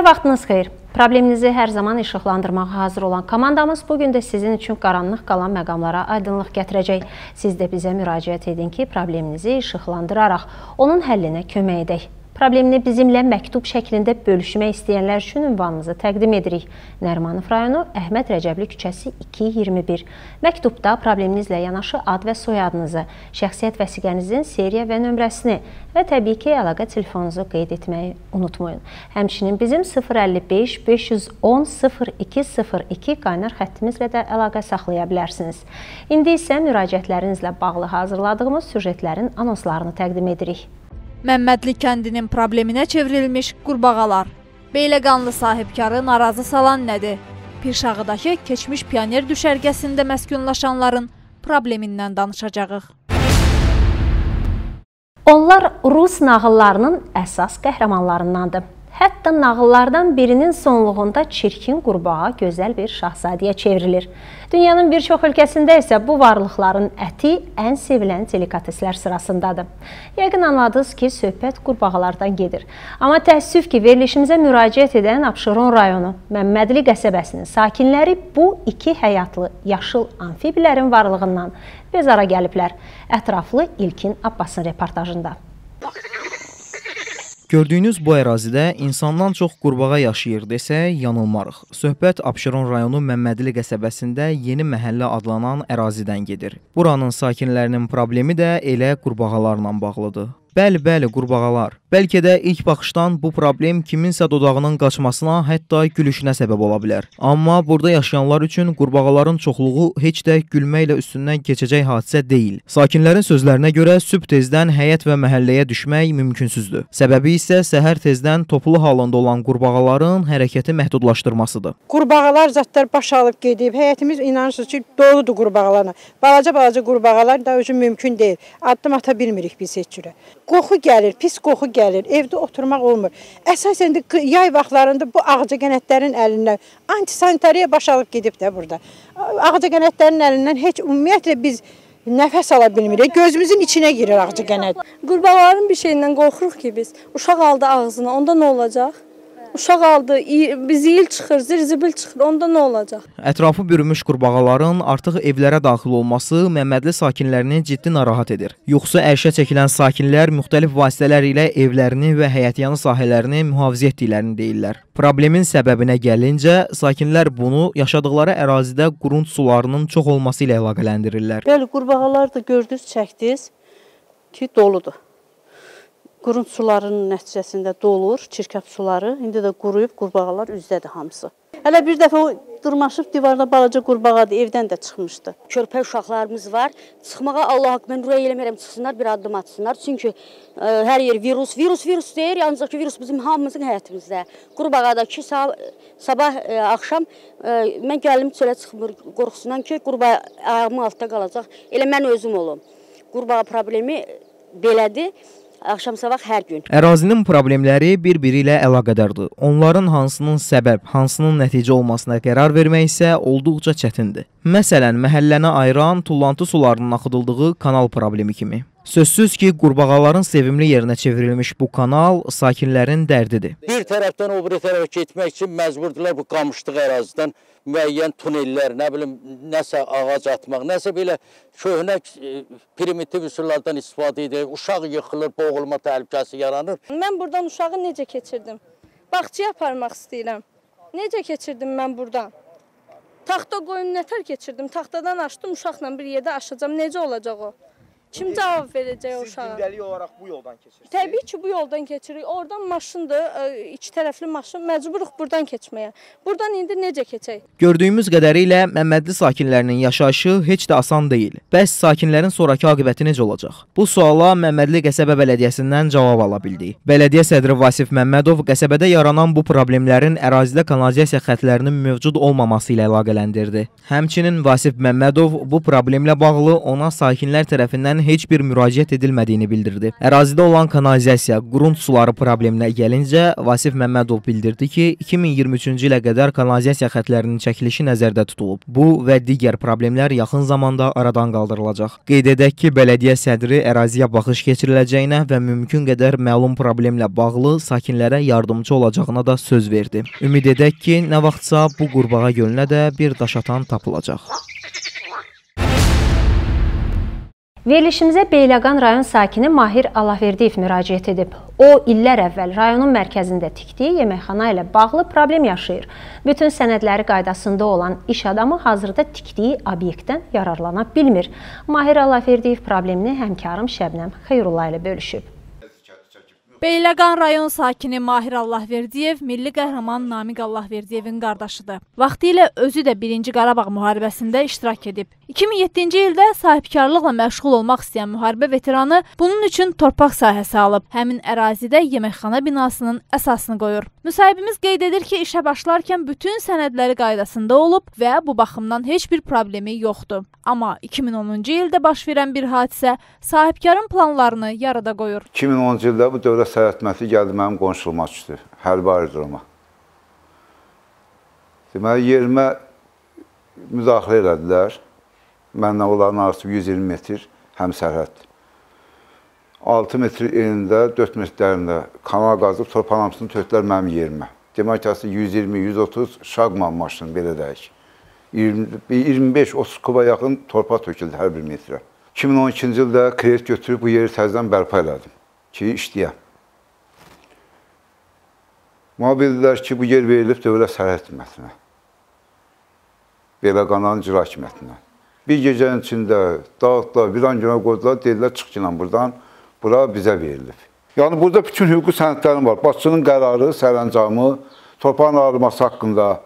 Hər vaxtınız xeyir. Probleminizi hər zaman işıqlandırmağa hazır olan komandamız bu gün də sizin üçün qaranlıq qalan məqamlara aydınlıq gətirəcək. Siz də bizə müraciət edin ki, probleminizi işıqlandıraraq onun həllinə kömək edək. Problemini bizimlə məktub şəklində bölüşmək istəyənlər üçün ünvanımızı təqdim edirik. Nərmanov rayonu Əhməd Rəcəbli küçəsi 221. Məktubda probleminizlə yanaşı ad və soyadınızı, şəxsiyyət vəsiqənizin seriya və nömrəsini və təbii ki, əlaqə telefonunuzu qeyd etməyi unutmayın. Həmçinin bizim 055 510 0202 qaynar xəttimizlə də əlaqə saxlaya bilərsiniz. İndi isə müraciətlərinizlə bağlı hazırladığımız süjetlərin anonslarını təqdim edirik. Məmmədli kəndinin probleminə çevrilmiş qurbağalar. Beyləqanlı sahibkarı narazı salan nədir? Pirşağıdakı keçmiş pioner düşərgəsində məskunlaşanların problemindən danışacağıq. Onlar Rus nağıllarının əsas qəhrəmanlarındandır. Hətta nağıllardan birinin sonluğunda çirkin qurbağa gözəl bir şahzadəyə çevrilir. Dünyanın bir çox ölkəsində isə bu varlıqların əti ən sevilən delikateslər sırasındadır. Yəqin anladınız ki, söhbət qurbağalardan gedir. Amma təəssüf ki, verilişimizə müraciət edən Abşeron rayonu Məmmədli qəsəbəsinin sakinləri bu iki həyatlı yaşıl amfibilərin varlığından bezara gəliblər. Ətraflı İlkin Abbasın reportajında. Gördüyünüz bu ərazidə insandan çox qurbağa yaşayır desək yanılmarıq. Söhbət Abşeron rayonu Məmmədli qəsəbəsində Yeni məhəllə adlanan ərazidən gedir. Buranın sakinlərinin problemi də elə qurbağalarla bağlıdır. Bəli, bəli, qurbağalar. Bəlkə də ilk baxışdan bu problem kiminsə dodağının qaçmasına, hətta gülüşünə səbəb ola bilər. Amma burada yaşayanlar üçün qurbağaların çoxluğu heç də gülməklə üstündən keçəcək hadisə deyil. Sakinlərin sözlərinə görə sübh tezdən həyət və məhəlləyə düşmək mümkünsüzdür. Səbəbi isə səhər tezdən toplu halında olan qurbağaların hərəkəti məhdudlaşdırmasıdır. Qurbağalar zətlər baş alıb gedib. Həyətimiz inanırsınız ki, doludur qurbağalarla. Balaca-balaca qurbağalar da özü mümkün deyil. Addım ata bilmirik biz heç cürə. Qoxu gəlir, pis qoxu gəlir. Evdə oturmaq olmur. Əsasən də yay vaxtlarında bu ağcaqanadların əlindən antisanitariya baş alıb gedib də burada. Ağcaqanadların əlindən heç ümumiyyətlə biz nəfəs ala bilmirik. Gözümüzün içinə girir ağcaqanad. Qurbağaların bir şeyindən qorxuruq ki biz. Uşaq aldı ağzına, onda nə olacaq? Uşaq aldı, biz yil çıxır, zirzibil çıxır, onda nə olacaq? Ətrafı bürümüş qurbağaların artıq evlərə daxil olması Məmmədli sakinlərini ciddi narahat edir. Yoxsa ərşə çəkilən sakinlər müxtəlif vasitələr ilə evlərini və həyətyanı sahələrini mühafizə etdiklərini deyirlər. Problemin səbəbinə gəlincə, sakinlər bunu yaşadıkları ərazidə qurunt sularının çox olması ilə əlaqələndirirlər. Bəli, qurbağalar da gördünüz, çəkdiniz ki, doludur. Qurunt sularının nəticəsində dolur, çirkab suları. İndi də quruyub qurbağalar üzdədir hamısı. Hələ bir dəfə o dırmaşıb divarda balaca qurbağadır, evdən də çıxmışdı. Körpə uşaqlarımız var. Çıxmağa Allah haqqı mən rüya eləmirəm, çıxsınlar, bir addım atsınlar. Çünki ə, e, hər yer virus, virus, virus deyir, ancaq ki virus bizim hamımızın həyatımızda. Qurbağadakı sab sabah ə, e, axşam ə, e, mən gəlim çölə çıxmır qorxusundan ki, qurbağa ayağımın altında qalacaq. Elə mən özüm olum. Qurbağa problemi belədir axşam sabah hər gün. Ərazinin problemləri bir-biri ilə əlaqədardır. Onların hansının səbəb, hansının nəticə olmasına qərar vermək isə olduqca çətindir. Məsələn, məhəlləni ayıran tullantı sularının axıdıldığı kanal problemi kimi. Sözsüz ki, qurbağaların sevimli yerinə çevrilmiş bu kanal sakinlərin dərdidir. Bir tərəfdən o biri tərəfə keçmək üçün məcburdular bu qamışlıq ərazidən müəyyən tunellər, nə bilim, nəsə ağac atmaq, nəsə belə köhnə e, primitiv üsullardan istifadə edir. Uşaq yıxılır, boğulma təhlükəsi yaranır. Mən buradan uşağı necə keçirdim? Bağçaya aparmaq istəyirəm. Necə keçirdim mən buradan? Taxta qoyun nətər keçirdim? Taxtadan açdım, uşaqla bir yerdə aşacam. Necə olacaq o? Kim cavab verəcək o uşağa? Siz gündəlik olaraq bu yoldan keçirsiniz? Təbii ki, bu yoldan keçirik. Oradan maşındır, e, iki tərəfli maşın. Məcburuq buradan keçməyə. Buradan indi necə keçək? Gördüyümüz qədərilə Məmmədli sakinlərinin yaşayışı heç də asan deyil. Bəs sakinlərin sonrakı aqibəti necə olacaq? Bu suala Məmmədli qəsəbə bələdiyyəsindən cavab ala bildik. Bələdiyyə sədri Vasif Məmmədov qəsəbədə yaranan bu problemlərin ərazidə kanalizasiya xətlərinin mövcud olmaması ilə əlaqələndirdi. Həmçinin Vasif Məmmədov bu problemlə bağlı ona sakinlər tərəfindən tərəfindən heç bir müraciət edilmədiyini bildirdi. Ərazidə olan kanalizasiya, qrunt suları probleminə gəlincə, Vasif Məmmədov bildirdi ki, 2023-cü ilə qədər kanalizasiya xətlərinin çəkilişi nəzərdə tutulub. Bu və digər problemlər yaxın zamanda aradan qaldırılacaq. Qeyd edək ki, bələdiyyə sədri əraziyə baxış keçiriləcəyinə və mümkün qədər məlum problemlə bağlı sakinlərə yardımcı olacağına da söz verdi. Ümid edək ki, nə vaxtsa bu qurbağa gölünə də bir daşatan tapılacaq. Verilişimizə Beyləqan rayon sakini Mahir Allahverdiyev müraciət edib. O, illər əvvəl rayonun mərkəzində tikdiyi yeməkxana ilə bağlı problem yaşayır. Bütün sənədləri qaydasında olan iş adamı hazırda tikdiyi obyektdən yararlana bilmir. Mahir Allahverdiyev problemini həmkarım Şəbnəm Xeyrullah ilə bölüşüb. Beyləqan rayon sakini Mahir Allahverdiyev milli qəhrəman Namiq Allahverdiyevin qardaşıdır. Vaxtilə özü də 1-ci Qarabağ müharibəsində iştirak edib. 2007-ci ildə sahibkarlıqla məşğul olmaq istəyən müharibə veteranı bunun üçün torpaq sahəsi alıb. Həmin ərazidə yeməkxana binasının əsasını qoyur. Müsahibimiz qeyd edir ki, işə başlarkən bütün sənədləri qaydasında olub və bu baxımdan heç bir problemi yoxdur. Amma 2010-cu ildə baş verən bir hadisə sahibkarın planlarını yarıda qoyur. 2010-cu ildə bu dövlət sərhədməsi gəldi mənim qonşuluма düşdü, hərbi aerodroma. Deməli, yerimə müdaxilə elədilər. Mənlə onların arası 120 metr həm sərhəd. 6 metr enində, 4 metr dərində kanal qazıb torpağın hamısını tökdülər mənim yerimə. Demək ki, 120-130 şaqman maşını belə deyək. 25-30 kuba yaxın torpaq töküldü hər bir metrə. 2012-ci ildə kredit götürüb bu yeri təzədən bərpa elədim ki, işləyəm. Mənə bildilər ki, bu yer verilib dövlət sərhəd xidmətinə. Belə qanan icra hakimiyyətinə. Bir gecənin içində dağıtdılar, bir an günə qoydular, dedilər, çıx ki, buradan, bura bizə verilib. Yəni, burada bütün hüquqi sənədlərim var. Başçının qərarı, sərəncamı, torpağın ayrılması haqqında,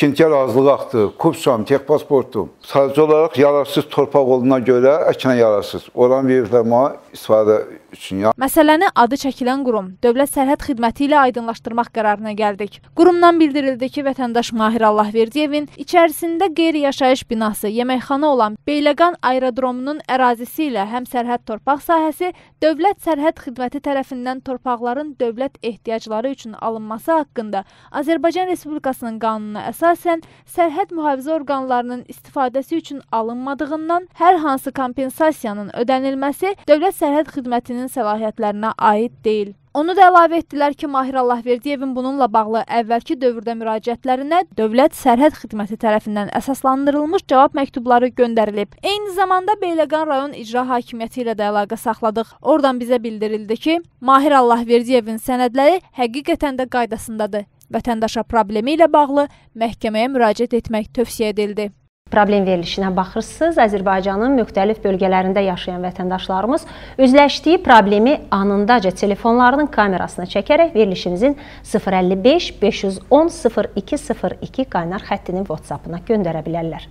İkinci razılıq aktı, kupsam, tek pasportum. Sadəcə olaraq yararsız torpaq olduğuna görə əkinə yararsız. Oran verirlər mənə istifadə üçün. Məsələni adı çəkilən qurum Dövlət Sərhəd Xidməti ilə aydınlaşdırmaq qərarına gəldik. Qurumdan bildirildi ki, vətəndaş Mahir Allahverdiyevin içərisində qeyri-yaşayış binası, yeməkxana olan Beyləqan aerodromunun ərazisi ilə həm sərhəd torpaq sahəsi Dövlət Sərhəd Xidməti tərəfindən torpaqların dövlət ehtiyacları üçün alınması haqqında Azərbaycan Respublikasının qanununa əsasən əsasən sərhəd mühafizə orqanlarının istifadəsi üçün alınmadığından hər hansı kompensasiyanın ödənilməsi Dövlət Sərhəd Xidmətinin səlahiyyətlərinə aid deyil. Onu da əlavə etdilər ki, Mahir Allahverdiyevin bununla bağlı əvvəlki dövrdə müraciətlərinə Dövlət Sərhəd Xidməti tərəfindən əsaslandırılmış cavab məktubları göndərilib. Eyni zamanda Beyləqan rayon icra hakimiyyəti ilə də əlaqə saxladıq. Oradan bizə bildirildi ki, Mahir Allahverdiyevin sənədləri həqiqətən də qaydasındadır. Vətəndaşa problemi ilə bağlı məhkəməyə müraciət etmək tövsiyə edildi. Problem verilişinə baxırsınız, Azərbaycanın müxtəlif bölgələrində yaşayan vətəndaşlarımız üzləşdiyi problemi anındaca telefonlarının kamerasına çəkərək verilişimizin 055 510 0202 qaynar xəttinin WhatsApp-ına göndərə bilərlər.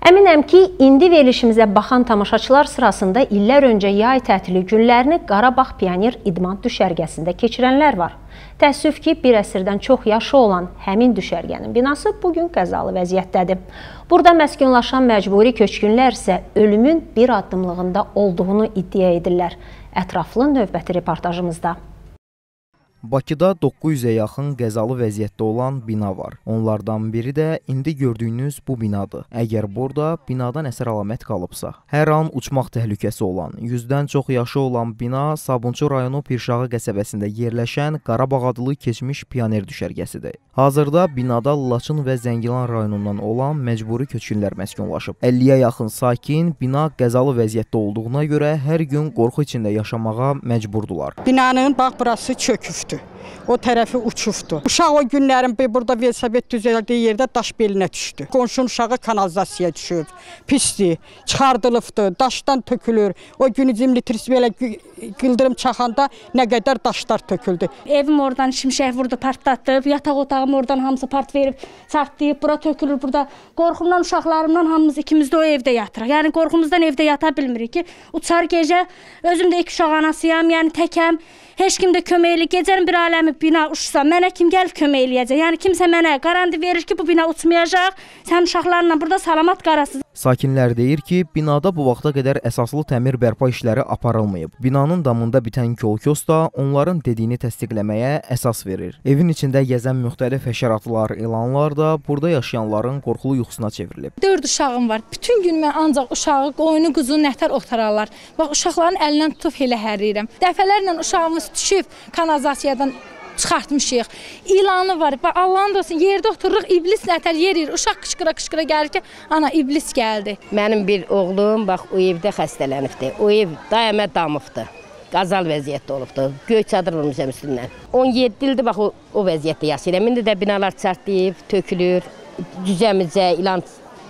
Əminəm ki, indi verilişimizə baxan tamaşaçılar sırasında illər öncə yay tətili günlərini Qarabağ Pioner İdman düşərgəsində keçirənlər var. Təəssüf ki, bir əsrdən çox yaşı olan həmin düşərgənin binası bugün qəzalı vəziyyətdədir. Burada məskunlaşan məcburi köçkünlər isə ölümün bir addımlığında olduğunu iddia edirlər. Ətraflı növbəti reportajımızda. Bakıda 900-ə yaxın qəzalı vəziyyətdə olan bina var. Onlardan biri də indi gördüyünüz bu binadır. Əgər burada binadan əsər əlamət qalıbsa, hər an uçmaq təhlükəsi olan, 100-dən çox yaşı olan bina Sabunçu rayonu Pirşağı qəsəbəsində yerləşən Qarabağ adlı keçmiş pioner düşərgəsidir. Hazırda binada Laçın və Zəngilan rayonundan olan məcburi köçkünlər məskunlaşıb. 50-yə yaxın sakin bina qəzalı vəziyyətdə olduğuna görə hər gün qorxu içində yaşamağa məcburdular. Binanın bax burası çökübdür düşdü. O tərəfi uçubdu. Uşaq o günlərin burada velosiped düzəldiyi yerdə daş belinə düşdü. Qonşunun uşağı kanalizasiyaya düşüb. Pisdir. Çıxardılıbdı. Daşdan tökülür. O gün cimlitris belə güldürüm çaxanda nə qədər daşlar töküldü. Evim oradan şimşək vurdu, partlatdı. Yataq otağım oradan hamısı part verib, çartlayıb, bura tökülür burada. Qorxumdan uşaqlarımdan hamımız ikimiz də o evdə yatırıq. Yəni qorxumuzdan evdə yata bilmirik ki, uçar gecə özüm də iki uşaq anasıyam, yəni təkəm. Heç kim də köməkli. Gecənin bir aləmi bina uçsa, mənə kim gəlib kömək eləyəcək? Yəni kimsə mənə qarantı verir ki, bu bina uçmayacaq. Sən uşaqlarla burada salamat qarasız. Sakinlər deyir ki, binada bu vaxta qədər əsaslı təmir bərpa işləri aparılmayıb. Binanın damında bitən kolkos da onların dediyini təsdiqləməyə əsas verir. Evin içində gəzən müxtəlif həşəratlar, ilanlar da burada yaşayanların qorxulu yuxusuna çevrilib. 4 uşağım var. Bütün gün mən ancaq uşağı, qoyunu, quzu, nətər otararlar. Bax uşaqların əlindən tutub elə hərirəm. Dəfələrlə uşağımız düşüb kanalizasiyadan çıxartmışıq. İlanı var. Allahın olsun yerdə otururuq, iblis nətər yerir. Uşaq qışqıra-qışqıra gəlir ki, ana iblis gəldi. Mənim bir oğlum bax o evdə xəstələnibdi. O ev daima damıbdı. Qazal vəziyyətdə olubdu. Göy çadır vurmuşam üstündən. 17 ildir bax o, o vəziyyətdə yaşayıram. İndi də binalar çartlayıb, tökülür. Cücəmizə, ilan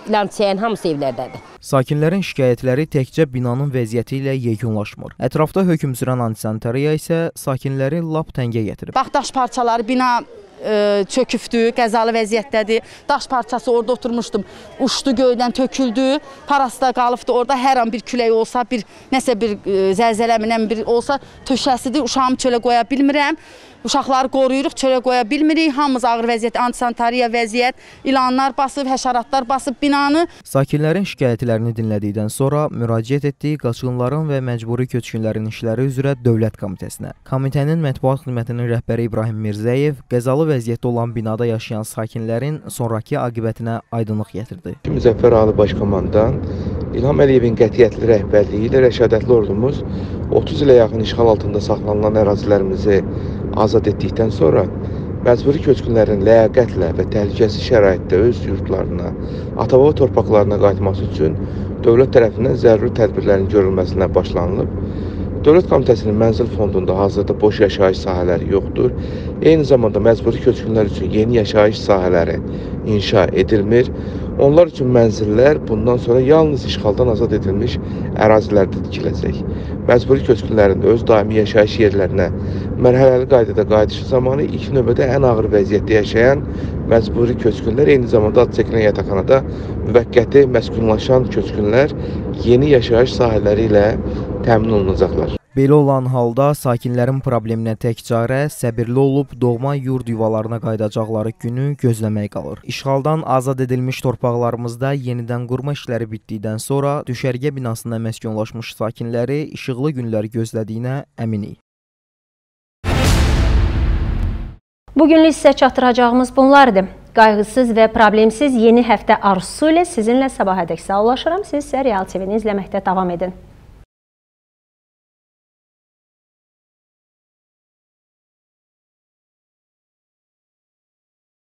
ilan çəyən hamısı evlərdədir. Sakinlərin şikayətləri təkcə binanın vəziyyəti ilə yekunlaşmır. Ətrafda hökm sürən antisanitariya isə sakinləri lap təngə gətirib. Bax daş parçaları bina ə, çökübdü, qəzalı vəziyyətdədir. Daş parçası orada oturmuşdum, uçdu göydən töküldü. Parası da qalıbdı. Orada hər an bir külək olsa, bir nəsə bir ə, zəlzələ minən bir olsa töşəsidir. Uşağımı çölə qoya bilmirəm. Uşaqları qoruyuruq, çölə qoya bilmirik. Hamımız ağır vəziyyət, antisanitariya vəziyyət, ilanlar basıb, həşəratlar basıb binanı. Sakinlərin şikayətlərini dinlədikdən sonra müraciət etdiyi qaçqınların və məcburi köçkünlərin işləri üzrə Dövlət Komitəsinə. Komitənin mətbuat xidmətinin rəhbəri İbrahim Mirzəyev qəzalı vəziyyətdə olan binada yaşayan sakinlərin sonrakı aqibətinə aydınlıq gətirdi. Müzəffər Ali Baş Komandan İlham Əliyevin qətiyyətli rəhbərliyi ilə rəşadətli ordumuz 30 ilə yaxın işğal altında saxlanılan ərazilərimizi azad etdikdən sonra məcburi köçkünlərin ləyaqətlə və təhlükəsiz şəraitdə öz yurtlarına, ata-baba torpaqlarına qayıtması üçün dövlət tərəfindən zəruri tədbirlərin görülməsinə başlanılıb. Dövlət Komitəsinin mənzil fondunda hazırda boş yaşayış sahələri yoxdur. Eyni zamanda məcburi köçkünlər üçün yeni yaşayış sahələri inşa edilmir. Onlar üçün mənzillər bundan sonra yalnız işğaldan azad edilmiş ərazilərdə tikiləcək. Məcburi köçkünlərin öz daimi yaşayış yerlərinə mərhələli qaydada qayıdışı zamanı ilk növbədə ən ağır vəziyyətdə yaşayan məcburi köçkünlər, eyni zamanda ad çəkilən yataqxanada müvəqqəti məskunlaşan köçkünlər yeni yaşayış sahələri ilə təmin olunacaqlar. Belə olan halda sakinlərin probleminə tək çarə səbirli olub doğma yurd yuvalarına qayıdacaqları günü gözləmək qalır. İşğaldan azad edilmiş torpaqlarımızda yenidən qurma işləri bitdikdən sonra düşərgə binasında məskunlaşmış sakinləri işıqlı günlər gözlədiyinə əminik. Bugünlük sizə çatdıracağımız bunlardır. Qayğısız və problemsiz yeni həftə arzusu ilə sizinlə sabahədək sağollaşıram. Siz isə Real TV-ni izləməkdə davam edin.